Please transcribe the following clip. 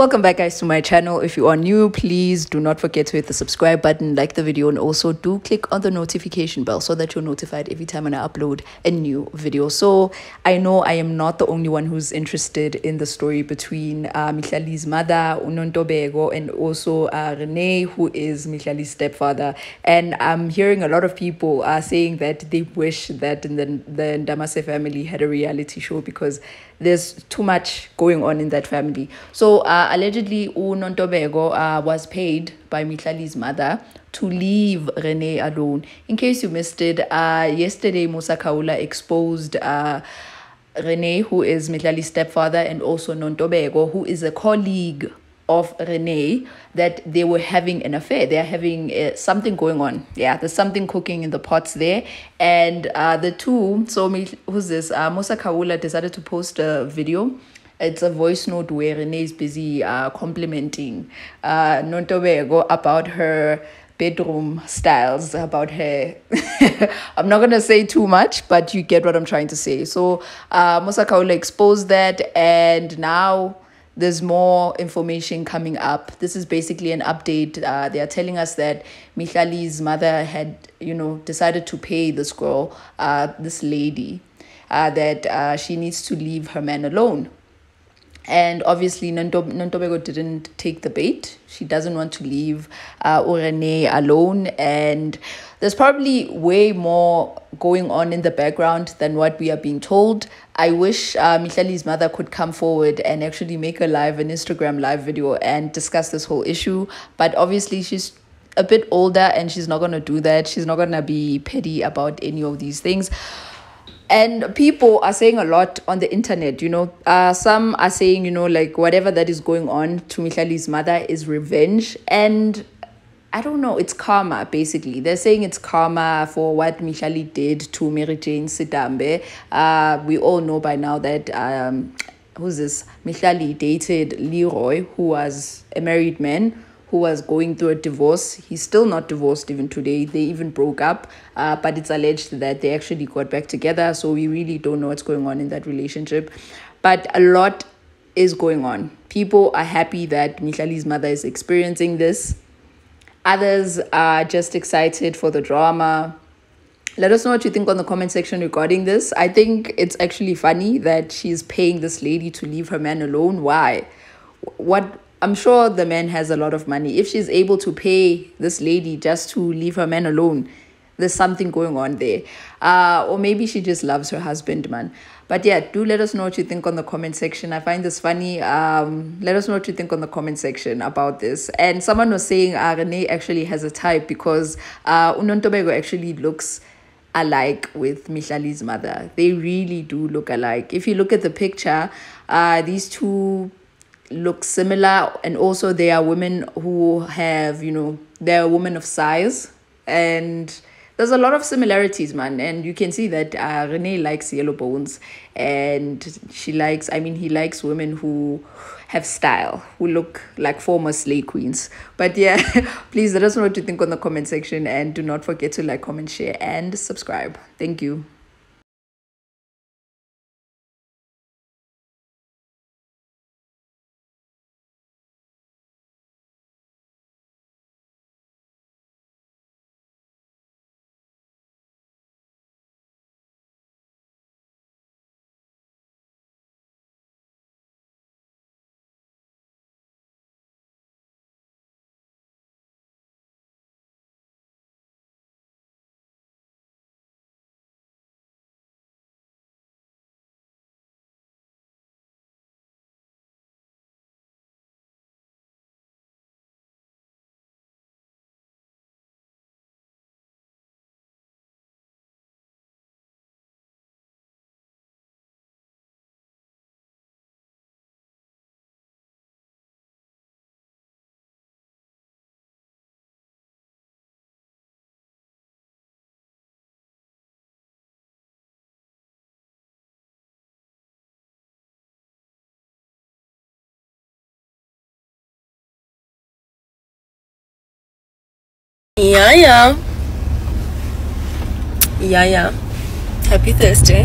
Welcome back guys to my channel. If you are new, please do not forget to hit the subscribe button, like the video and also do click on the notification bell so that you're notified every time when I upload a new video. So I know I am not the only one who's interested in the story between uh, Mihlali's mother, Unontobeko, and also uh, Rene, who is Mihlali's stepfather. And I'm hearing a lot of people are uh, saying that they wish that the, the Ndamase family had a reality show because there's too much going on in that family. So uh, allegedly, Unontobeko uh, was paid by Mihlali's mother to leave Rene alone. In case you missed it, uh, yesterday Musa Khawula exposed uh, Renee, who is Mihlali's stepfather, and also Nontobeko, who is a colleague of Rene that they were having an affair. They're having uh, something going on. Yeah, there's something cooking in the pots there. And uh, the two, so me, who's this? Uh, Musa Khawula decided to post a video. It's a voice note where Rene is busy uh, complimenting uh, Nontobeko about her bedroom styles about her. I'm not going to say too much, but you get what I'm trying to say. So uh, Musa Khawula exposed that, and now there's more information coming up. This is basically an update. Uh, they are telling us that Mihlali's mother had, you know, decided to pay this girl, uh, this lady, uh, that uh, she needs to leave her man alone. And obviously, Nontobeko didn't take the bait. She doesn't want to leave uh, Urene alone. And there's probably way more going on in the background than what we are being told. I wish uh, Mihlali's mother could come forward and actually make a live, an Instagram live video and discuss this whole issue. But obviously, she's a bit older and she's not going to do that. She's not going to be petty about any of these things and people are saying a lot on the internet you know uh, some are saying you know like whatever that is going on to Mihlali's mother is revenge and I don't know, it's karma basically. They're saying it's karma for what Mihlali did to Mary Jane Sitambe. Uh, we all know by now that um, who's this? Mihlali dated Leroy, who was a married man who was going through a divorce. He's still not divorced even today. They even broke up, uh, but it's alleged that they actually got back together. So we really don't know what's going on in that relationship. But a lot is going on. People are happy that Mihlali's mother is experiencing this. Others are just excited for the drama. Let us know what you think on the comment section regarding this. I think it's actually funny that she's paying this lady to leave her man alone. Why? What I'm sure the man has a lot of money. If she's able to pay this lady just to leave her man alone, there's something going on there. Uh, or maybe she just loves her husband, man. But yeah, do let us know what you think on the comment section. I find this funny. Um, let us know what you think on the comment section about this. And someone was saying uh, Rene actually has a type because uh, Unontobeko actually looks alike with Mihlali's mother. They really do look alike. If you look at the picture, uh, these two look similar and also they are women who have you know they're women of size and there's a lot of similarities man. And you can see that uh, rene likes yellow bones and she likes i mean he likes women who have style who look like former slay queens. But yeah please let us know what you think on the comment section and do not forget to like comment share and subscribe. Thank you Yeah, yeah. Yeah, yeah. Happy Thursday.